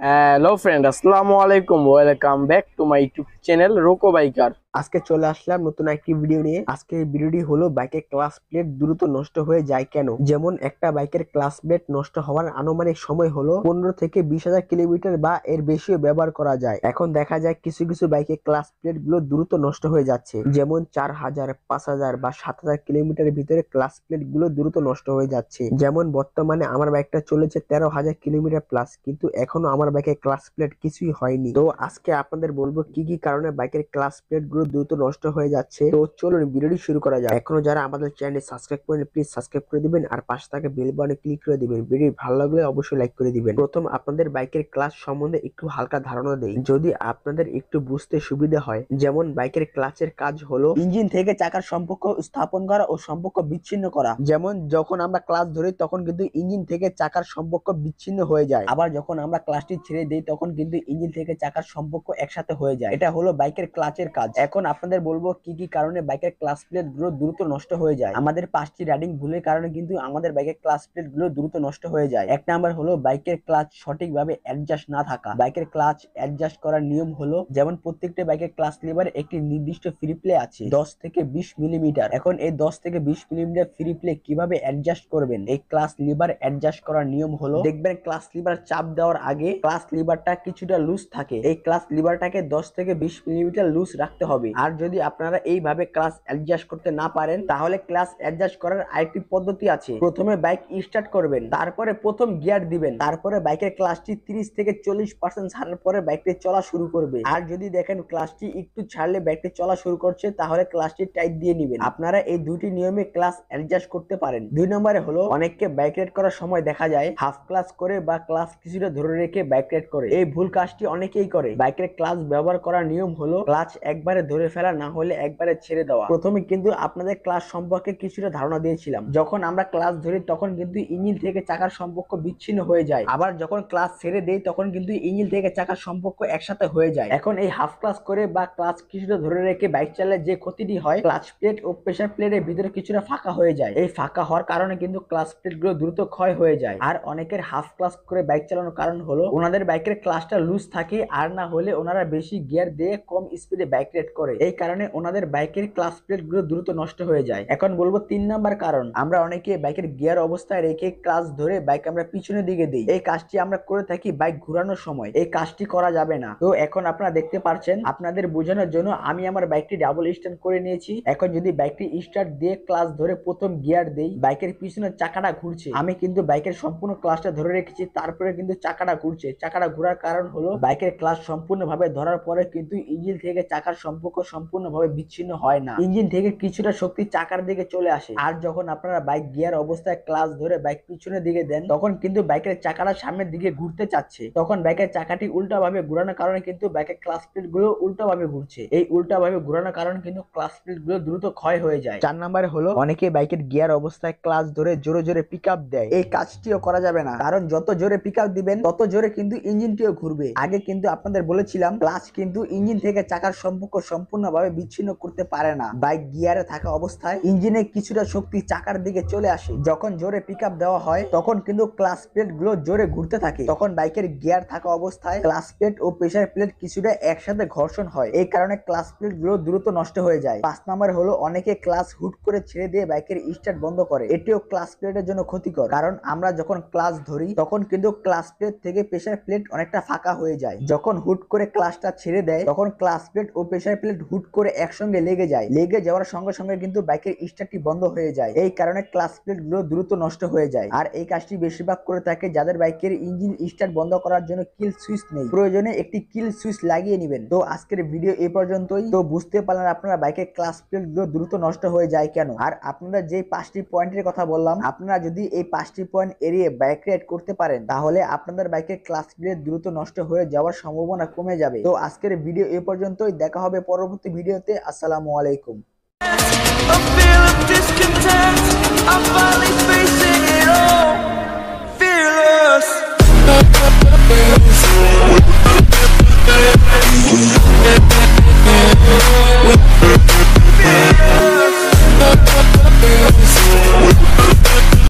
Hello friend আসসালামু আলাইকুম welcome back to my YouTube channel Roko biker আজকে চলে আসলাম নতুন একটি ভিডিও নিয়ে। আজকের ভিডিওটি হলো বাইকের ক্লাস প্লেট দ্রুত নষ্ট হয়ে যায় কেন? যেমন একটা বাইকের ক্লাস প্লেট নষ্ট হওয়ার আনুমানিক সময় হলো পনেরো থেকে বিশ হাজার কিলোমিটার বা এর বেশিও ব্যবহার করা যায়। এখন দেখা যায় কিছু কিছু বাইকের ক্লাস প্লেটগুলো দ্রুত নষ্ট হয়ে যাচ্ছে। যেমন চার হাজার, পাঁচ হাজার বা সাত হাজার কিলোমিটারের ভিতরে ক্লাস প্লেটগুলো দ্রুত নষ্ট হয়ে যাচ্ছে। যেমন বর্তমানে আমার বাইকটা চলেছে তেরো হাজার কিলোমিটার প্লাস কিন্তু এখনও আমার বাইকের ক্লাস প্লেট কিছুই হয়নি। তো আজকে আপনাদের বলব কি কি কারণে বাইকের ক্লাস প্লেটগুলো দ্রুত নষ্ট হয়ে যাচ্ছে। তো চলুন ভিডিওটি শুরু করা যাক। এখনও যারা আমাদের চ্যানেল সাবস্ক্রাইব করেন প্লিজ সাবস্ক্রাইব করে দিবেন আর পাশে থাকা বেল বাটনে ক্লিক করে দিবেন। ভিডিও ভালো লাগলে অবশ্যই লাইক করে দিবেন। প্রথম আপনাদের বাইকের ক্লাস সম্বন্ধে একটু হালকা ধারণা দেই। যদি আপনাদের একটু বুঝতে সুবিধা হয়, যেমন বাইকের ক্লাচের কাজ হলো ইঞ্জিন থেকে চাকার সম্পর্ক স্থাপন করা ও সম্পর্ক বিচ্ছিন্ন করা। যেমন যখন আমরা ক্লাস ধরি, তখন কিন্তু ইঞ্জিন থেকে চাকার সম্পর্ক বিচ্ছিন্ন হয়ে যায়। আবার যখন আমরা ক্লাসটি ছেড়ে দিই, তখন কিন্তু ইঞ্জিন থেকে চাকার সম্পর্ক একসাথে হয়ে যায়। এটা হলো বাইকের ক্লাচের কাজ। এখন আপনাদের বলব কি কি কারণে বাইকের ক্লাস প্লেটগুলো দ্রুত নষ্ট হয়ে যায়। আমাদের পাঁচটি রাইডিং ভুলের কারণে কিন্তু আমাদের বাইকের ক্লাস প্লেটগুলো দ্রুত নষ্ট হয়ে যায়। এক নাম্বার হলো বাইকের ক্লাচ সঠিকভাবে অ্যাডজাস্ট না থাকা। বাইকের ক্লাচ অ্যাডজাস্ট করার নিয়ম হলো যেমন প্রত্যেকটা বাইকের ক্লাস লিভারে একটি নির্দিষ্ট ফ্রি প্লে আছে, দশ থেকে বিশ মিলিমিটার এখন এই দশ থেকে বিশ মিলিমিটার ফ্রি প্লে কীভাবে অ্যাডজাস্ট করবেন? এই ক্লাস লিভার অ্যাডজাস্ট করার নিয়ম হলো দেখবেন ক্লাস লিভার চাপ দেওয়ার আগে ক্লাস লিভারটা কিছুটা লুজ থাকে। এই ক্লাস লিভারটাকে দশ থেকে বিশ মিলিমিটার লুজ রাখতে হবে। আর যদি আপনারা এইভাবে ক্লাস অ্যাডজাস্ট করতে না পারেন, তাহলে ক্লাস অ্যাডজাস্ট করার আরেকটি পদ্ধতি আছে। প্রথমে বাইক স্টার্ট করবেন, তারপরে প্রথম গিয়ার দিবেন, তারপরে বাইকের ক্লাসটি তিরিশ থেকে চল্লিশ পার্সেন্ট ছাড়ার পরে বাইকটি চলা শুরু করবে। আর যদি দেখেন ক্লাসটি একটু ছাড়লে বাইকটি চলা শুরু করছে, তাহলে ক্লাসটি টাইট দিয়ে নেবেন। আপনারা এই দুটি নিয়মে ক্লাস অ্যাডজাস্ট করতে পারেন। দুই নম্বরে হলো, অনেককে বাইক রাইড করার সময় দেখা যায় হাফ ক্লাস করে বা ক্লাস কিছুটা ধরে রেখে বাইক রাইড করে। এই ভুল কাজটি অনেকেই করে। বাইকের ক্লাস ব্যবহার করার নিয়ম হলো ক্লাচ একবারে ধরে ফেলা না হলে একবারে ছেড়ে দেওয়া। প্রথমে কিন্তু আপনাদের ক্লাস সম্পর্কে কিছুটা ধারণা দিয়েছিলাম। যখন আমরা ক্লাস ধরি, তখন কিন্তু ইঞ্জিন থেকে চাকার সম্পর্ক বিচ্ছিন্ন হয়ে যায়। আবার যখন ক্লাস ছেড়ে দেই, তখন কিন্তু ইঞ্জিন থেকে চাকার সম্পর্ক একসাথে হয়ে যায়। এখন এই হাফ ক্লাস করে বা ক্লাস কিছুটা ধরে রেখে বাইক চালালে যে ক্ষতিটি হয় ক্লাস প্লেট ও প্রেসার প্লেটের ভিতরে কিছুটা ফাঁকা হয়ে যায়। এই ফাঁকা হওয়ার কারণে কিন্তু ক্লাস প্লেটগুলো দ্রুত ক্ষয় হয়ে যায়। আর অনেকের হাফ ক্লাস করে বাইক চালানোর কারণ হলো, ওনাদের বাইকের ক্লাসটা লুজ থাকে, আর না হলে ওনারা বেশি গিয়ার দিয়ে কম স্পিডে বাইক রাইড করে। এই কারণে ওনাদের বাইকের ক্লাস প্লেটগুলো দ্রুত নষ্ট হয়ে যায়। এখন বলব তিন নাম্বার কারণ, আমরা অনেকে বাইকের গিয়ার অবস্থায় রেখে ক্লাস ধরে বাইক আমরা পিছনের দিকে দিই। এই কাজটি আমরা করে থাকি বাইক ঘোরানোর সময়। এই কাজটি করা যাবে না। তো এখন আপনারা দেখতে পাচ্ছেন আপনাদের বোঝানোর জন্য আমি আমার বাইকটি ডাবল স্টার্ট করে নিয়েছি। এখন যদি বাইকটি স্টার্ট দিয়ে ক্লাস ধরে প্রথম গিয়ার দেই, বাইকের পিছনের চাকাটা ঘুরছে। আমি কিন্তু বাইকের সম্পূর্ণ ক্লাসটা ধরে রেখেছি, তারপরে কিন্তু চাকাটা ঘুরছে। চাকাটা ঘোরার কারণ হলো বাইকের ক্লাস সম্পূর্ণভাবে ধরার পরে কিন্তু ইঞ্জিন থেকে চাকার সম্পর্ক সম্পূর্ণভাবে বিচ্ছিন্ন হয় না। ইঞ্জিন থেকে কিছুটা শক্তি চাকার দিকে চলে আসে। আর যখন আপনারা বাইক গিয়ার অবস্থায় ক্লাস ধরে বাইক পিছনের দিকে দেন, তখন কিন্তু বাইকের চাকাটা সামনের দিকে ঘুরতে চাচ্ছে। তখন বাইকের চাকাটি উল্টা ভাবে ঘুরানোর কারণে কিন্তু বাইকের ক্লাস প্লেটগুলো উল্টা ভাবে ঘুরছে। এই উল্টা ভাবে ঘুরানোর কারণে কিন্তু ক্লাস প্লেটগুলো দ্রুত ক্ষয় হয়ে যায়। চার নম্বরে হলো, অনেকে বাইকের গিয়ার অবস্থায় ক্লাস ধরে জোরে জোরে পিক আপ দেয়। এই কাজটিও করা যাবে না। কারণ যত জোরে পিক আপ দিবেন, তত জোরে কিন্তু ইঞ্জিনটিও ঘুরবে। আগে কিন্তু আপনাদের বলেছিলাম ক্লাস কিন্তু ইঞ্জিন থেকে চাকার সম্পর্ক সম্পূর্ণভাবে বিচ্ছিন্ন করতে পারে না। বাইক গিয়ারে থাকা অবস্থায় ইঞ্জিনে কিছুটা শক্তি চাকার দিকে চলে আসে। যখন জোরে পিক দেওয়া হয়, তখন কিন্তু ক্লাস প্লেটগুলো জোরে ঘুরতে থাকে। তখন বাইকের গিয়ার থাকা অবস্থায় ক্লাস প্লেট ও প্রেশার প্লেট কিছুটা একসাথে ঘর্ষণ হয়। এই কারণে ক্লাস প্লেটগুলো দ্রুত নষ্ট হয়ে যায়। পাঁচ নম্বর হলো, অনেকে ক্লাস হুট করে ছেড়ে দিয়ে বাইকের স্টার্ট বন্ধ করে। এটিও ক্লাস প্লেটের জন্য ক্ষতিকর। কারণ আমরা যখন ক্লাস ধরি, তখন কিন্তু ক্লাস প্লেট থেকে প্রেশার প্লেট অনেকটা ফাঁকা হয়ে যায়। যখন হুট করে ক্লাসটা ছেড়ে দেয়, তখন ক্লাস প্লেট ও প্রেসার প্লেট হুট করে একসঙ্গে লেগে যায়। লেগে যাওয়ার সঙ্গে সঙ্গে কিন্তু বাইকের স্টার্টটি বন্ধ হয়ে যায়। এই কারণে ক্লাস প্লেটগুলো দ্রুত নষ্ট হয়ে যায়। আর এই কাজটি বেশিরভাগ করে থাকে যাদের বাইকের ইঞ্জিন স্টার্ট বন্ধ করার জন্য কিল সুইচ নেই। প্রয়োজনে একটি কিল সুইচ লাগিয়ে নেবেন। তো আজকের ভিডিও এই পর্যন্তই। তো বুঝতে পারলেন আপনারা বাইকের ক্লাস প্লেটগুলো দ্রুত নষ্ট হয়ে যায় কেন? আর আপনারা যে পাঁচটি পয়েন্টের কথা বললাম, আপনারা যদি এই পাঁচটি পয়েন্ট এড়িয়ে বাইক রাইড করতে পারেন, তাহলে আপনাদের বাইকের ক্লাস প্লেট দ্রুত নষ্ট হয়ে যাওয়ার সম্ভাবনা কমে যাবে। তো আজকের ভিডিও এই পর্যন্তই। দেখা হবে পরবর্তী ভিডিওতে আসসালামু আলাইকুম।